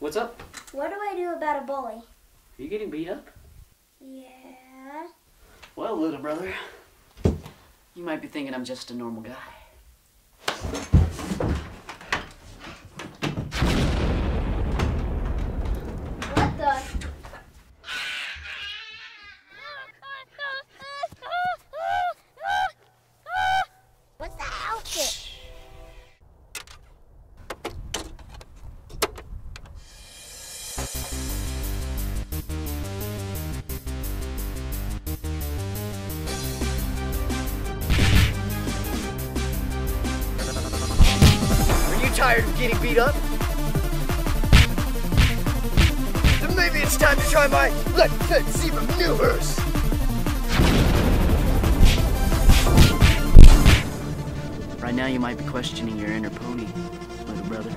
What's up? What do I do about a bully? Are you getting beat up? Yeah. Well, little brother, you might be thinking I'm just a normal guy. Tired of getting beat up? Then maybe it's time to try my Let Fed Zebra maneuvers. Right now, you might be questioning your inner pony, little brother.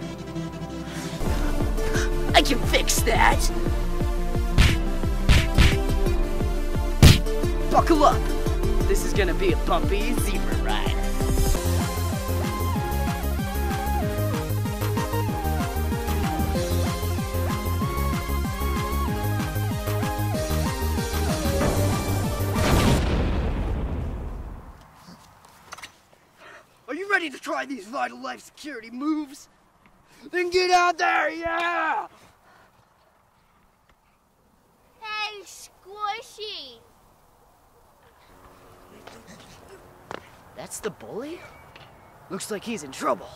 I can fix that! Buckle up! This is gonna be a bumpy zebra Are you ready to try these vital life security moves? Then get out there, yeah! Hey, Squishy! That's the bully? Looks like he's in trouble.